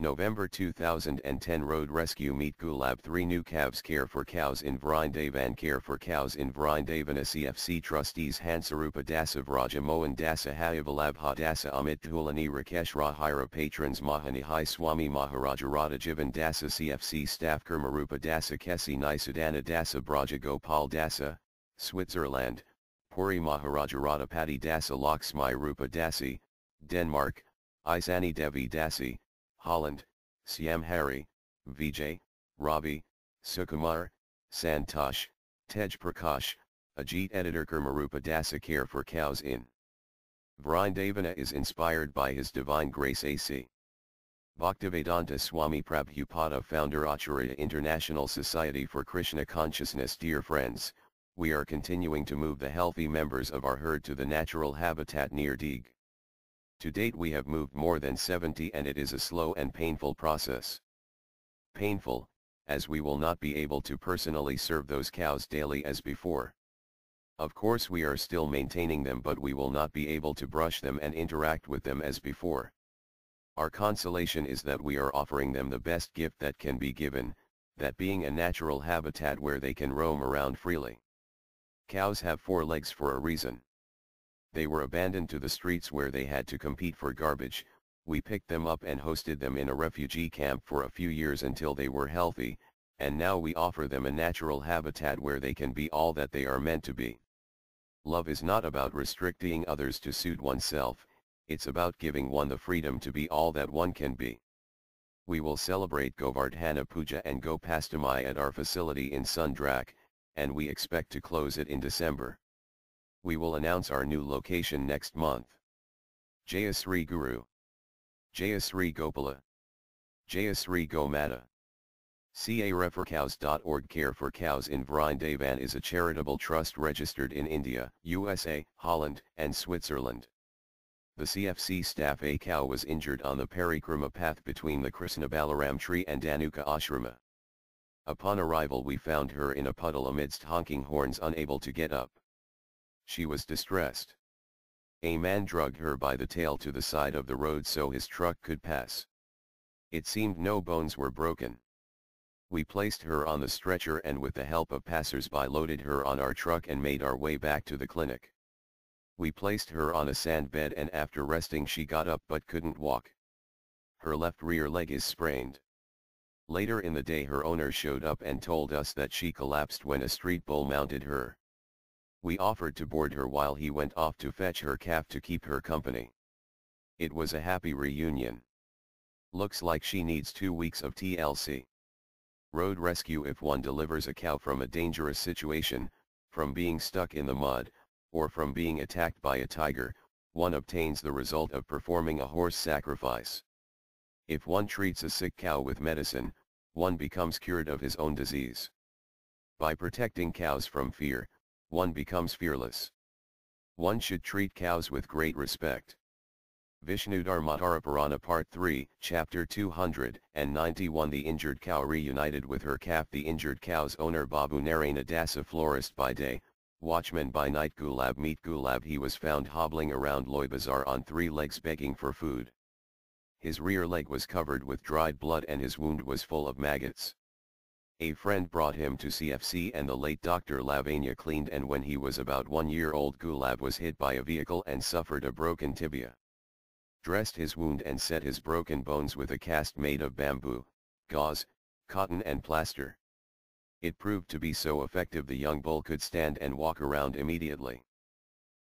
November 2010 Road Rescue Meet Gulab 3 new calves care for cows in Vrindavan care for cows in Vrindavana CFC trustees Hansarupa Dasa Vraja Mohan Dasa Hayavalabha Dasa Amit Tulani Rakesh Rahira patrons Mahanidhi Swami Maharaja Radha Jivan Dasa CFC staff Kurmarupa Dasa Kesi Nisudana Dasa Braja Gopal Dasa, Switzerland, Puri Maharaja Radhapati Dasa Laksmi Rupa Dasi, Denmark, Isani Devi Dasi, Holland, Siam Hari, Vijay, Ravi, Sukumar, Santosh, Tej Prakash, Ajit editor Kurmarupa Dasa Care for Cows in. Vrindavana is inspired by His Divine Grace AC. Bhaktivedanta Swami Prabhupada founder Acharya International Society for Krishna Consciousness Dear friends, we are continuing to move the healthy members of our herd to the natural habitat near Deeg. To date we have moved more than 70 and it is a slow and painful process. Painful, as we will not be able to personally serve those cows daily as before. Of course we are still maintaining them but we will not be able to brush them and interact with them as before. Our consolation is that we are offering them the best gift that can be given, that being a natural habitat where they can roam around freely. Cows have four legs for a reason. They were abandoned to the streets where they had to compete for garbage, we picked them up and hosted them in a refugee camp for a few years until they were healthy, and now we offer them a natural habitat where they can be all that they are meant to be. Love is not about restricting others to suit oneself, it's about giving one the freedom to be all that one can be. We will celebrate Govardhana Puja and Gopastami at our facility in Sunrakh, and we expect to close it in December. We will announce our new location next month. Jayasri Guru. Jayasri Gopala. Jayasri Gomata. CAREFORCows.org Care for Cows in Vrindavan is a charitable trust registered in India, USA, Holland, and Switzerland. The CFC staff A cow was injured on the Parikrama path between the Krishna Balaram tree and Dhanuka Ashrama. Upon arrival we found her in a puddle amidst honking horns unable to get up. She was distressed. A man dragged her by the tail to the side of the road so his truck could pass. It seemed no bones were broken. We placed her on the stretcher and with the help of passers-by loaded her on our truck and made our way back to the clinic. We placed her on a sand bed and after resting she got up but couldn't walk. Her left rear leg is sprained. Later in the day her owner showed up and told us that she collapsed when a street bull mounted her. We offered to board her while he went off to fetch her calf to keep her company. It was a happy reunion. Looks like she needs two weeks of TLC. Road rescue if one delivers a cow from a dangerous situation, from being stuck in the mud, or from being attacked by a tiger, one obtains the result of performing a horse sacrifice. If one treats a sick cow with medicine, one becomes cured of his own disease. By protecting cows from fear, one becomes fearless. One should treat cows with great respect. Vishnudharmottara Part 3, Chapter 291 The injured cow reunited with her calf The injured cow's owner Babu Narayana florist by day, watchman by night Gulab meet Gulab he was found hobbling around Loy Bazaar on three legs begging for food. His rear leg was covered with dried blood and his wound was full of maggots. A friend brought him to CFC and the late Dr. Lavanya cleaned and when he was about one year old Gulab was hit by a vehicle and suffered a broken tibia. Dressed his wound and set his broken bones with a cast made of bamboo, gauze, cotton and plaster. It proved to be so effective the young bull could stand and walk around immediately.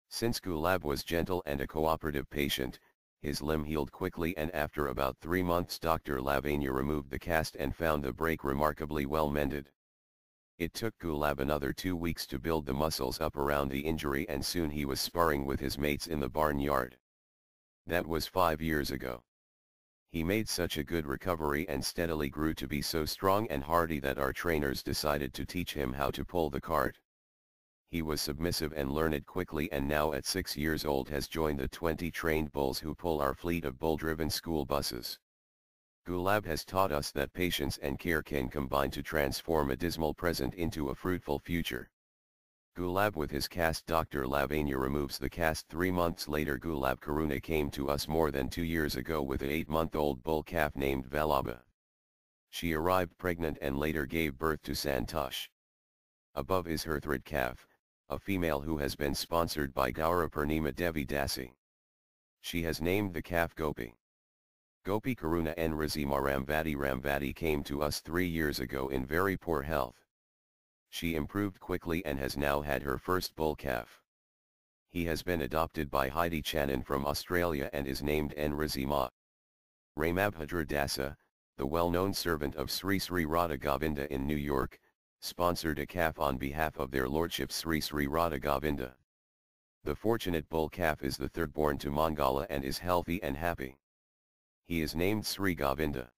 Since Gulab was gentle and a cooperative patient, his limb healed quickly and after about three months Dr. Lavanya removed the cast and found the break remarkably well mended. It took Gulab another two weeks to build the muscles up around the injury and soon he was sparring with his mates in the barnyard. That was five years ago. He made such a good recovery and steadily grew to be so strong and hardy that our trainers decided to teach him how to pull the cart he was submissive and learned quickly and now at 6 years old has joined the 20 trained bulls who pull our fleet of bull-driven school buses. Gulab has taught us that patience and care can combine to transform a dismal present into a fruitful future. Gulab with his cast Dr. Lavanya removes the cast three months later Gulab Karuna came to us more than two years ago with an eight-month-old bull calf named Valaba. She arrived pregnant and later gave birth to Santosh. Above is her thread calf, a female who has been sponsored by Gaura Purnima Devi Dasi. She has named the calf Gopi. Gopi Karuna and Razima Ramvati Ramvati came to us three years ago in very poor health. She improved quickly and has now had her first bull calf. He has been adopted by Heidi Channon from Australia and is named N. Razima. Ramabhadra Dasa, the well-known servant of Sri Sri Radha Govinda in New York, sponsored a calf on behalf of their lordship Sri Sri Radha Govinda. The fortunate bull calf is the third born to Mangala and is healthy and happy. He is named Sri Govinda.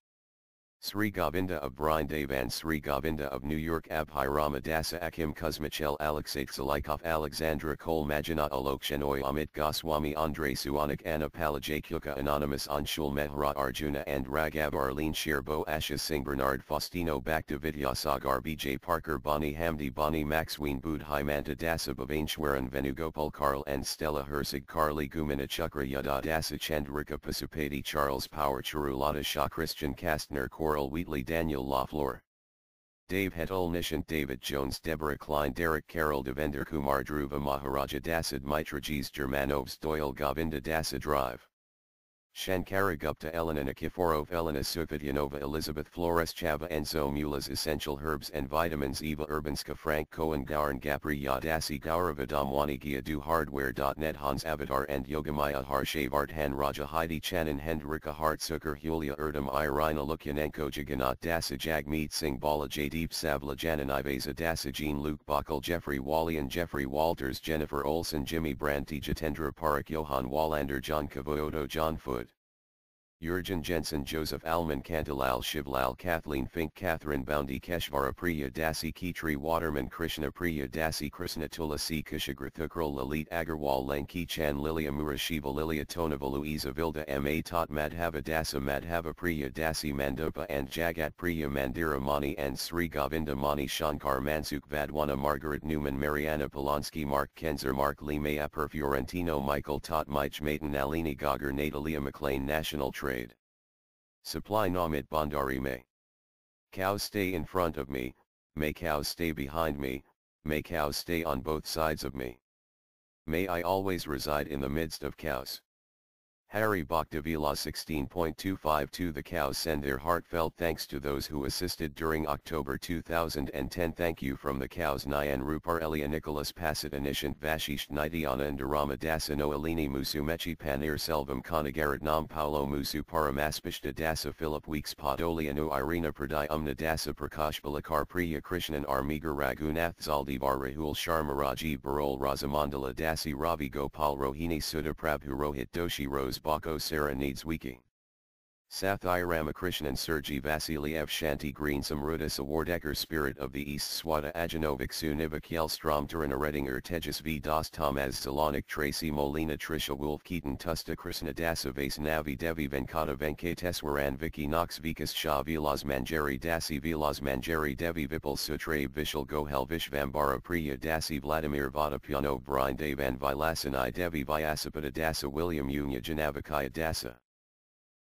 Sri Govinda of Vrindavan Sri Govinda of New York Abhai Ramadasa Akim Kuzmichel Alexei Tsalikov Alexandra Kol Majinat Alok Shenoy Amit Goswami Andre Suanik Anna Palajakyuka Anonymous Anshul Mehra Arjuna and Raghav Arlene Sherbo Asha Singh Bernard Faustino Bhakta Vidyasagar BJ Parker Bonnie Hamdi Bonnie Maxween Budhai Manta Dasa Bhavaneshwaran Venugopal Karl and Stella Hersig Carly Gumina Chukra Yada Dasa Chandrika Pasupati Charles Power Charulata Shah Christian Kastner Kor Coral Wheatley Daniel Lafleur. Dave Hetal Nishant David Jones Deborah Klein Derek Carroll Devender Kumar Dhruva Maharaja Dasad Mitrajis Germanovs Doyle Govinda Dasa Drive. Shankara Gupta Elena Nikiforov Elena Sufityanova Elizabeth Flores Chava Enzo Mulas Essential Herbs and Vitamins Eva Urbanska Frank Cohen Gaurn Gapri Yadasi Gauravadamwani Giadu Hardware.net Hans Avatar and Yogamaya Harshavart Han Raja Heidi Chanan Hendrika Hartsuker Julia Erdem Irina Lukyanenko Jagannath Dasa Jagmeet Singh Bala Jaydeep Savla Janan Ivasa Dasa Jean Luke Buckle Jeffrey Wallian Jeffrey Walters Jennifer Olson Jimmy Branty Jatendra Parak Johan Wallander John Kavoyoto John Foot Jurgen Jensen Joseph Alman Kantalal Shivlal Kathleen Fink Catherine Boundy Keshvara Priya Dasi Kitri Waterman Krishna Priya Dasi Krishna Tulasi Kushagrathukral Lalit Agarwal Lanki Chan Lilia Murashiva Lilia Tonava Louisa Vilda M.A. Tat Madhava Dasa Madhava Priya Dasi Mandopa and Jagat Priya Mandira Mani and Sri Govinda Mani Shankar Mansuk Vadwana Margaret Newman Mariana Polonsky Mark Kenzer Mark Limea Per Fiorentino Michael Tot Mich Maiten Nalini Gagar Natalia McLean National Trade Supply Namit Bandari May. Cows stay in front of me, may cows stay behind me, may cows stay on both sides of me. May I always reside in the midst of cows. Hari Bhakti Vilasa 16.252 The cows send their heartfelt thanks to those who assisted during October 2010 Thank you from the cows Nyan Rupar Elia Nicholas Passit Anishant Vashish Nityana and Rama Dasano Alini Musumechi Panir Selvam Kanagarat Nam Paulo Musu Paramaspishta Dasa Philip Weeks Podolianu Irina Pradyumna Dasa Prakash Balakar Priya Krishnan Armigar Raghunath Zaldivar Rahul Sharma Rajiv Barol Razamandala Dasi Ravi Gopal Rohini Sudha Prabhu Rohit Doshi Rose Bako Sarah needs Wiki. Sathai Ramakrishnan Sergey Vasiliev Shanti Green Samruddha Sawardekar Spirit of the East Swata Ajanovic Yelstrom Turana Redinger Tejas V Das Tomaz Zalonik Tracy Molina Trisha Wolf Keaton Tusta Krishna Dasa Vase Navi Devi Venkata Venkateswaran Vicky Knox Vikas Shah Vilas Manjari Dasi Vilas Manjari Devi Vipul Sutre Vishal Gohel Vishvambara Priya Dasi Vladimir Vodopyanov Brian Devan Vilasanai Devi Vyasapada Dasa William Unya Janavakaya Dasa